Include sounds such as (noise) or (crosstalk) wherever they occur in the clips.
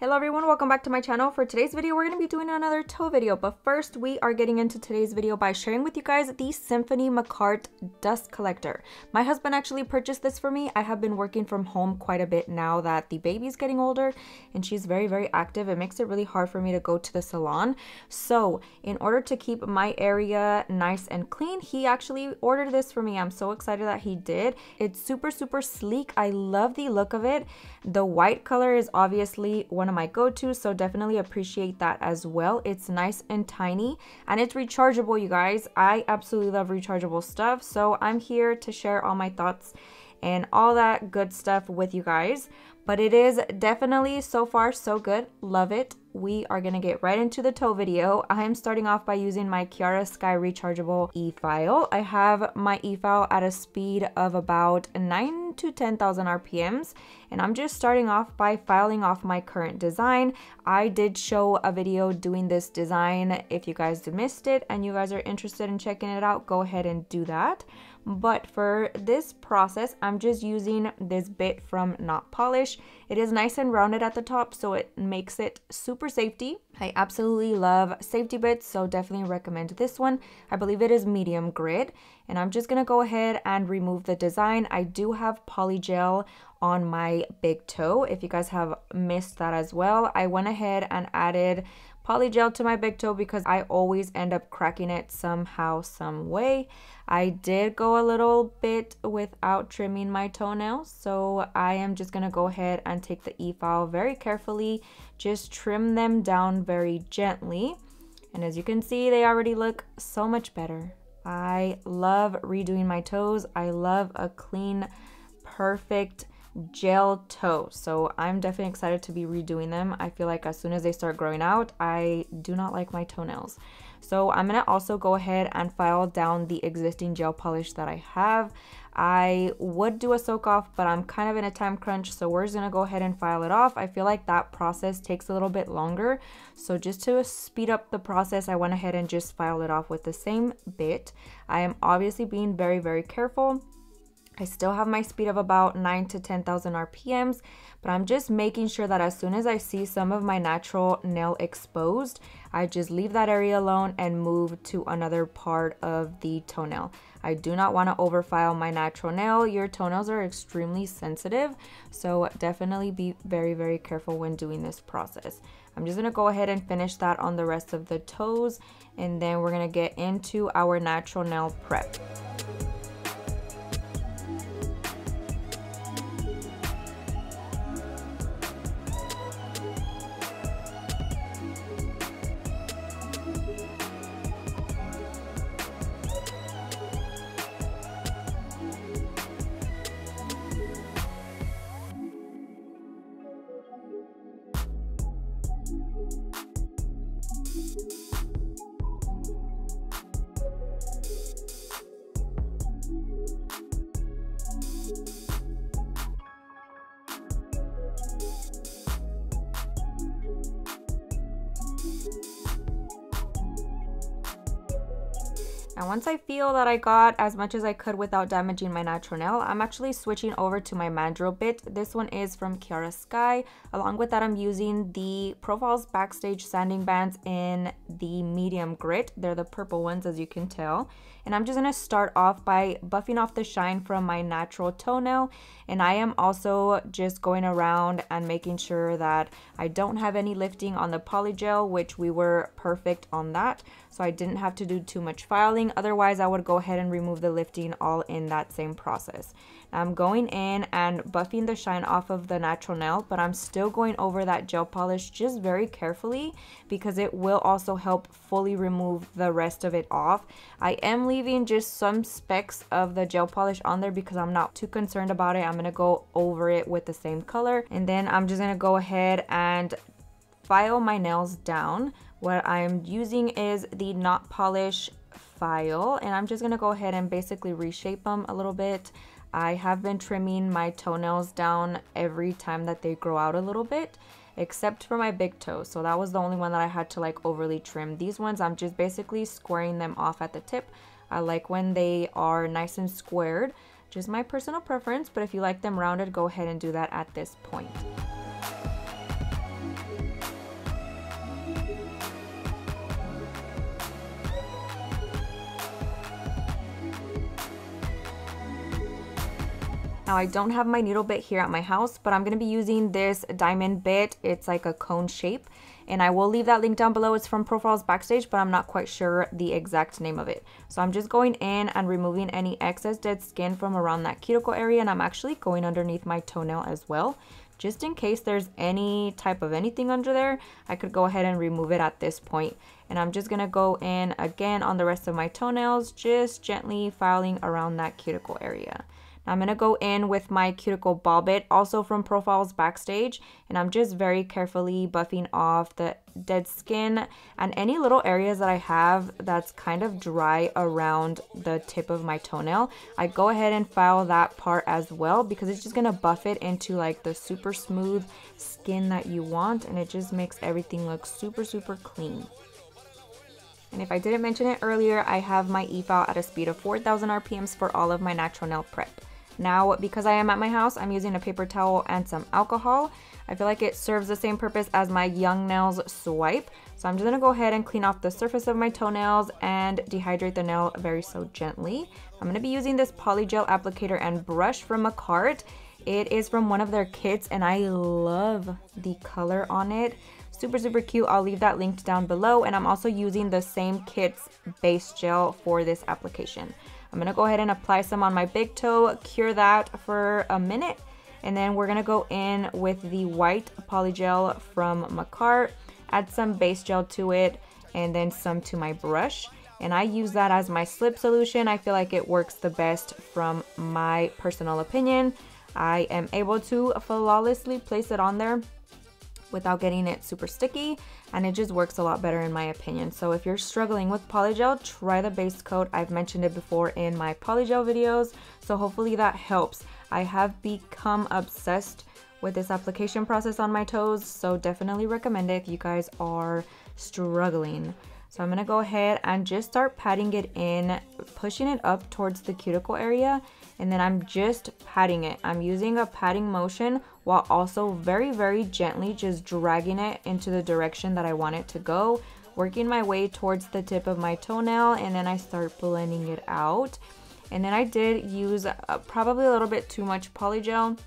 Hello everyone, welcome back to my channel. For today's video, we're going to be doing another toe video, but first we are getting into today's video by sharing with you guys the Symphonee Makartt Dust Collector. My husband actually purchased this for me. I have been working from home quite a bit now that the baby's getting older and she's very, very active. It makes it really hard for me to go to the salon. So in order to keep my area nice and clean, he actually ordered this for me. I'm so excited that he did. It's super, super sleek. I love the look of it. The white color is obviously one one of my go-tos, so definitely appreciate that as well. It's nice and tiny and it's rechargeable, you guys. I absolutely love rechargeable stuff, so I'm here to share all my thoughts and all that good stuff with you guys. But it is definitely so far so good. Love it. We are going to get right into the toe video. I am starting off by using my Kiara Sky rechargeable e-file. I have my e-file at a speed of about 9 to 10,000 RPMs and I'm just starting off by filing off my current design. I did show a video doing this design. If you guys missed it and you guys are interested in checking it out, go ahead and do that. But for this process, I'm just using this bit from Not Polish. It is nice and rounded at the top, so it makes it super safety. I absolutely love safety bits, so definitely recommend this one. I believe it is medium grit. And I'm just gonna go ahead and remove the design. I do have polygel on my big toe. If you guys have missed that as well, I went ahead and added polygel to my big toe because I always end up cracking it somehow, some way. I did go a little bit without trimming my toenails, so I am just gonna go ahead and take the e-file very carefully, just trim them down very gently. And as you can see, they already look so much better. I love redoing my toes. I love a clean, perfect, gel toe. So I'm definitely excited to be redoing them. I feel like as soon as they start growing out, I do not like my toenails. So I'm gonna also go ahead and file down the existing gel polish that I have. I would do a soak off, but I'm kind of in a time crunch, so we're just gonna go ahead and file it off. I feel like that process takes a little bit longer. So just to speed up the process, I went ahead and just filed it off with the same bit. I am obviously being very, very careful I still have my speed of about 9 to 10,000 RPMs, but I'm just making sure that as soon as I see some of my natural nail exposed, I just leave that area alone and move to another part of the toenail. I do not want to overfile my natural nail. Your toenails are extremely sensitive, so definitely be very, very careful when doing this process. I'm just going to go ahead and finish that on the rest of the toes, and then we're going to get into our natural nail prep. Thank you. And once I feel that I got as much as I could without damaging my natural nail, I'm actually switching over to my mandrel bit. This one is from Kiara Sky. Along with that, I'm using the Profiles Backstage sanding bands in the medium grit. They're the purple ones, as you can tell. And I'm just gonna start off by buffing off the shine from my natural toenail. And I am also just going around and making sure that I don't have any lifting on the polygel, which we were perfect on that. So I didn't have to do too much filing. Otherwise, I would go ahead and remove the lifting all in that same process. I'm going in and buffing the shine off of the natural nail, but I'm still going over that gel polish just very carefully because it will also help fully remove the rest of it off. I am leaving just some specks of the gel polish on there because I'm not too concerned about it. I'm going to go over it with the same color and then I'm just going to go ahead and file my nails down. What I'm using is the Not Polish file and I'm just to go ahead and basically reshape them a little bit. I have been trimming my toenails down every time that they grow out a little bit except for my big toe. So that was the only one that I had to like overly trim. These ones I'm just basically squaring them off at the tip. I like when they are nice and squared. Just my personal preference, but if you like them rounded, go ahead and do that at this point. Now I don't have my needle bit here at my house, but I'm to be using this diamond bit. It's like a cone shape and I will leave that link down below. It's from Profiles Backstage, but I'm not quite sure the exact name of it. So I'm just going in and removing any excess dead skin from around that cuticle area and I'm actually going underneath my toenail as well just in case there's any type of anything under there I could go ahead and remove it at this point and I'm just gonna go in again on the rest of my toenails just gently filing around that cuticle area I'm going to go in with my cuticle ball bit, also from Profiles Backstage, and I'm just very carefully buffing off the dead skin and any little areas that I have that's kind of dry around the tip of my toenail. I go ahead and file that part as well because it's just going to buff it into like the super smooth skin that you want and it just makes everything look super, super clean. And if I didn't mention it earlier, I have my e-file at a speed of 4,000 RPMs for all of my natural nail prep. Now, because I am at my house, I'm using a paper towel and some alcohol. I feel like it serves the same purpose as my Young Nails swipe. So I'm just gonna go ahead and clean off the surface of my toenails and dehydrate the nail very so gently. I'm gonna be using this polygel applicator and brush from Makartt. It is from one of their kits and I love the color on it. Super, super cute. I'll leave that linked down below. And I'm also using the same kit's base gel for this application. I'm gonna go ahead and apply some on my big toe, cure that for a minute, and then we're gonna go in with the white polygel from Makartt, add some base gel to it, and then some to my brush. And I use that as my slip solution. I feel like it works the best from my personal opinion. I am able to flawlessly place it on there without getting it super sticky and it just works a lot better in my opinion. So if you're struggling with polygel, try the base coat. I've mentioned it before in my polygel videos, so hopefully that helps. I have become obsessed with this application process on my toes, so definitely recommend it if you guys are struggling. So I'm gonna go ahead and just start patting it in, pushing it up towards the cuticle area, and then I'm just patting it. I'm using a patting motion while also very, very gently just dragging it into the direction that I want it to go, working my way towards the tip of my toenail, and then I start blending it out. And then I did use uh, probably a little bit too much polygel.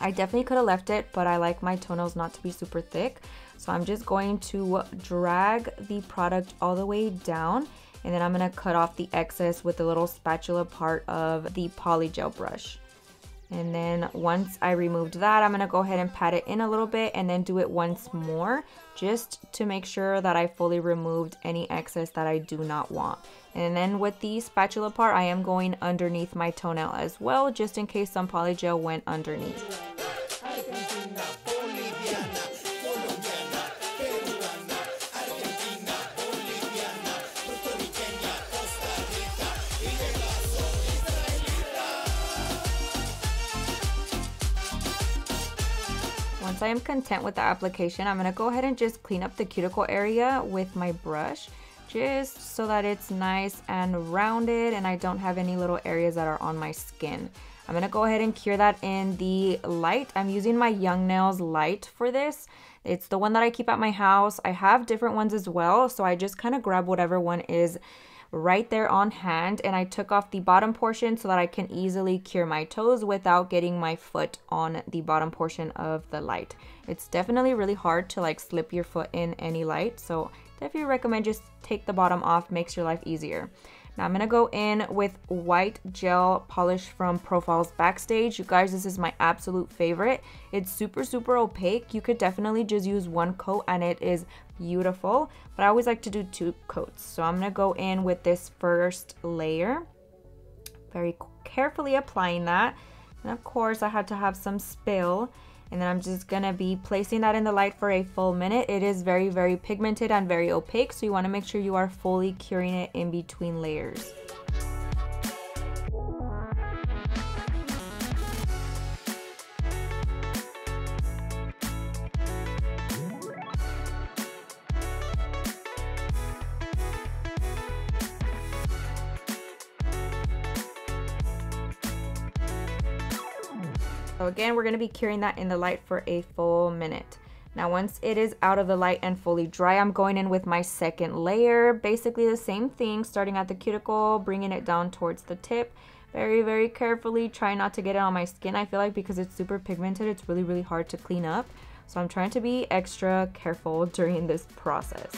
I definitely could have left it, but I like my toenails not to be super thick. So I'm just going to drag the product all the way down and then I'm gonna cut off the excess with the little spatula part of the polygel brush. And then once I removed that, I'm gonna go ahead and pat it in a little bit and then do it once more just to make sure that I fully removed any excess that I do not want. And then with the spatula part, I am going underneath my toenail as well, just in case some polygel went underneath. I am content with the application, I'm going to go ahead and just clean up the cuticle area with my brush just so that it's nice and rounded and I don't have any little areas that are on my skin. I'm going to go ahead and cure that in the light. I'm using my Young Nails light for this. It's the one that I keep at my house. I have different ones as well, so I just kind of grab whatever one is right there on hand and I took off the bottom portion so that I can easily cure my toes without getting my foot on the bottom portion of the light. It's definitely really hard to like slip your foot in any light so definitely recommend just take the bottom off makes your life easier. Now I'm to go in with white gel polish from Profiles Backstage. You guys, this is my absolute favorite. It's super, super opaque. You could definitely just use one coat and it is beautiful. But I always like to do two coats. So I'm to go in with this first layer. Very carefully applying that. And of course, I had to have some spill and then I'm just gonna be placing that in the light for a full minute. It is very, very pigmented and very opaque, so you wanna make sure you are fully curing it in between layers. So again, we're going to be curing that in the light for a full minute. Now once it is out of the light and fully dry, I'm going in with my second layer. Basically the same thing, starting at the cuticle, bringing it down towards the tip. very, very carefully. Try not to get it on my skin. I feel like because it's super pigmented, it's really, really hard to clean up. So I'm trying to be extra careful (laughs) during this process.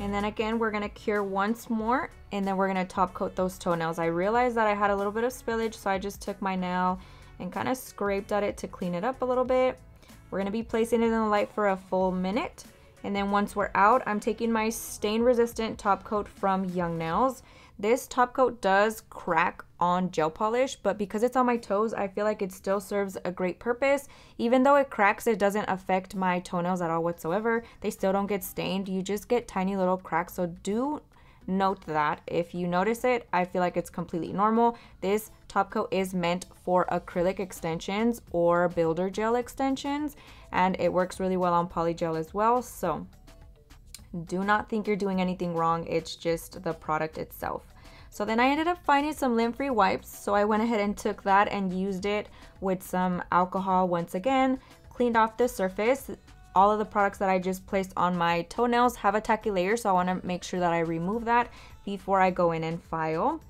And then again, we're gonna cure once more and then we're gonna top coat those toenails. I realized that I had a little bit of spillage, so I just took my nail and kind of scraped at it to clean it up a little bit. We're gonna be placing it in the light for a full minute. And then once we're out, I'm taking my stain resistant top coat from Young Nails. This top coat does crack on gel polish, but because it's on my toes, I feel like it still serves a great purpose. Even though it cracks, it doesn't affect my toenails at all whatsoever. They still don't get stained. You just get tiny little cracks. So do note that if you notice it i feel like it's completely normal this top coat is meant for acrylic extensions or builder gel extensions and it works really well on poly gel as well so do not think you're doing anything wrong it's just the product itself so then I ended up finding some lint-free wipes. So I went ahead and took that and used it with some alcohol once again, cleaned off the surface. All of the products that I just placed on my toenails have a tacky layer, so I wanna make sure that I remove that before I go in and file.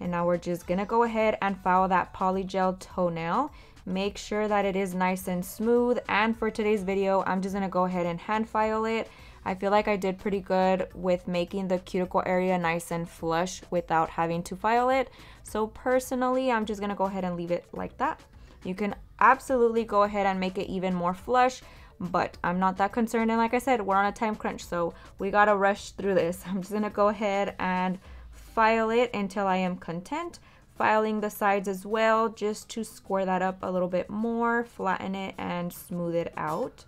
And now we're just gonna go ahead and file that polygel toenail. Make sure that it is nice and smooth. And for today's video, I'm just gonna go ahead and hand file it. I feel like I did pretty good with making the cuticle area nice and flush without having to file it. So personally, I'm just gonna go ahead and leave it like that. You can absolutely go ahead and make it even more flush, but I'm not that concerned. And like I said, we're on a time crunch, so we gotta rush through this. (laughs) I'm just gonna go ahead and file it until I am content. Filing the sides as well, just to square that up a little bit more, flatten it and smooth it out.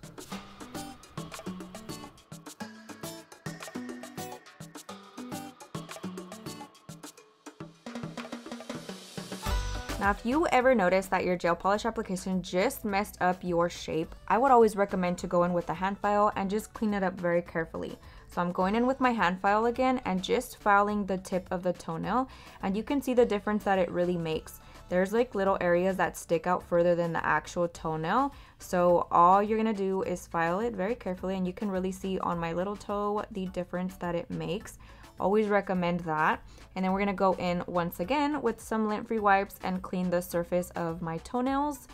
Now, if you ever notice that your gel polish application just messed up your shape, I would always recommend to go in with a hand file and just clean it up very carefully. So I'm going in with my hand file again and just filing the tip of the toenail and you can see the difference that it really makes. There's like little areas that stick out further than the actual toenail. So all you're gonna do is file it very carefully and you can really see on my little toe the difference that it makes. Always recommend that. And then we're gonna go in once again with some lint-free wipes and clean the surface of my toenails.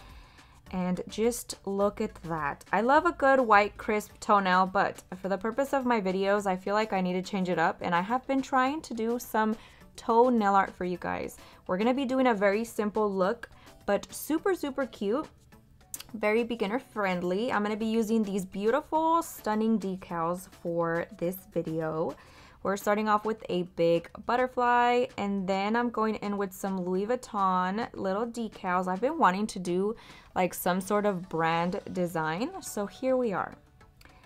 And just look at that. I love a good white crisp toenail, but for the purpose of my videos, I feel like I need to change it up. And I have been trying to do some toe nail art for you guys. We're gonna be doing a very simple look, but super, super cute very beginner friendly. I'm going to be using these beautiful, stunning decals for this video. We're starting off with a big butterfly and then I'm going in with some Louis Vuitton little decals. I've been wanting to do like some sort of brand design. So here we are.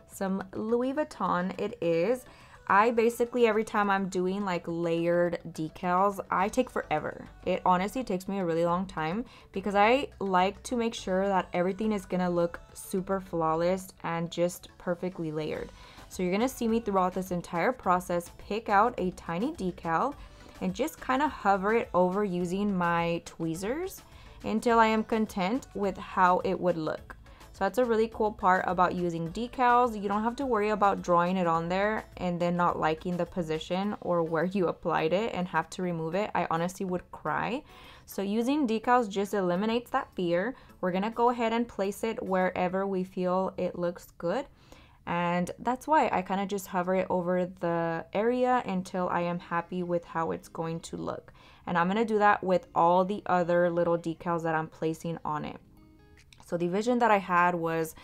Some Louis Vuitton it is. I basically, every time I'm doing like layered decals, I take forever. It honestly takes me a really long time because I like to make sure that everything is gonna look super flawless and just perfectly layered. So you're gonna see me throughout this entire process pick out a tiny decal and just kind of hover it over using my tweezers until I am content with how it would look. So that's a really cool part about using decals. You don't have to worry about drawing it on there and then not liking the position or where you applied it and have to remove it. I honestly would cry. So using decals just eliminates that fear. We're gonna go ahead and place it wherever we feel it looks good and that's why I kind of just hover it over the area until I am happy with how it's going to look. And I'm going to do that with all the other little decals that I'm placing on it. So the vision that I had was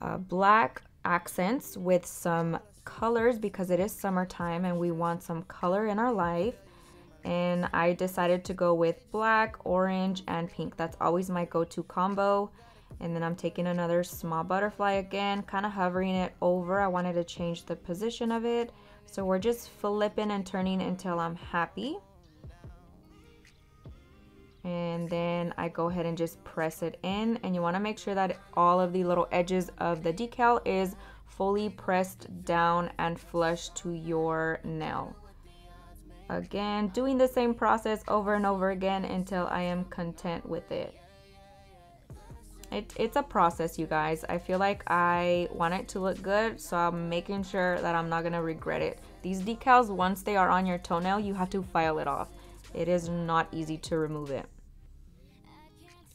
uh, black accents with some colors because it is summertime and we want some color in our life. And I decided to go with black, orange, and pink. That's always my go-to combo and then I'm taking another small butterfly again kind of hovering it over I wanted to change the position of it so we're just flipping and turning until I'm happy and then I go ahead and just press it in and you want to make sure that all of the little edges of the decal is fully pressed down and flush to your nail. Again, doing the same process over and over again until I am content with it. It. It's a process, you guys. I feel like I want it to look good, so I'm making sure that I'm not to regret it. These decals, once they are on your toenail, you have to file it off. It is not easy to remove it.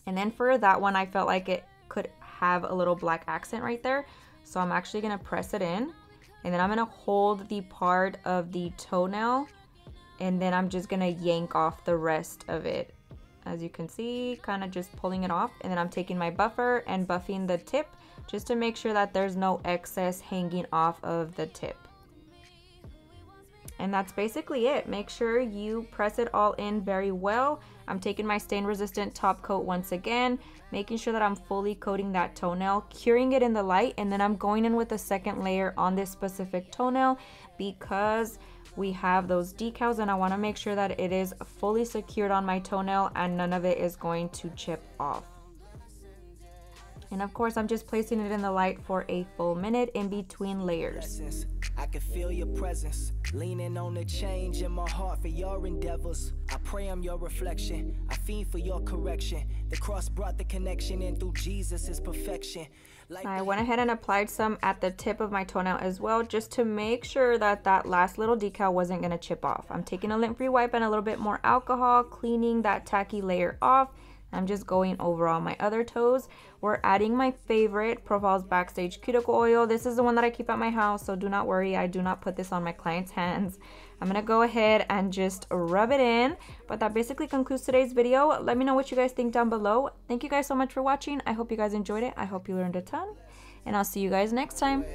And then for that one, I felt like it could have a little black accent right there. So I'm actually gonna press it in and then I'm gonna hold the part of the toenail and then I'm just gonna yank off the rest of it. As you can see, kind of just pulling it off and then I'm taking my buffer and buffing the tip just to make sure that there's no excess hanging off of the tip. And that's basically it. Make sure you press it all in very well. I'm taking my stain resistant top coat once again, making sure that I'm fully coating that toenail, curing it in the light, and then I'm going in with a second layer on this specific toenail because we have those decals and I wanna make sure that it is fully secured on my toenail and none of it is going to chip off. And of course, I'm just placing it in the light for a full minute in between layers. I can feel your presence, leaning on the change in my heart for your endeavors. I pray I'm your reflection, I fiend for your correction. The cross brought the connection in through Jesus' perfection. Like I went ahead and applied some at the tip of my toenail as well, just to make sure that that last little decal wasn't gonna chip off. I'm taking a lint-free wipe and a little bit more alcohol, cleaning that tacky layer off, I'm just going over all my other toes. We're adding my favorite Profiles Backstage Cuticle Oil. This is the one that I keep at my house, so do not worry. I do not put this on my client's hands. I'm going to go ahead and just rub it in. But that basically concludes today's video. Let me know what you guys think down below. Thank you guys so much for watching. I hope you guys enjoyed it. I hope you learned a ton. And I'll see you guys next time.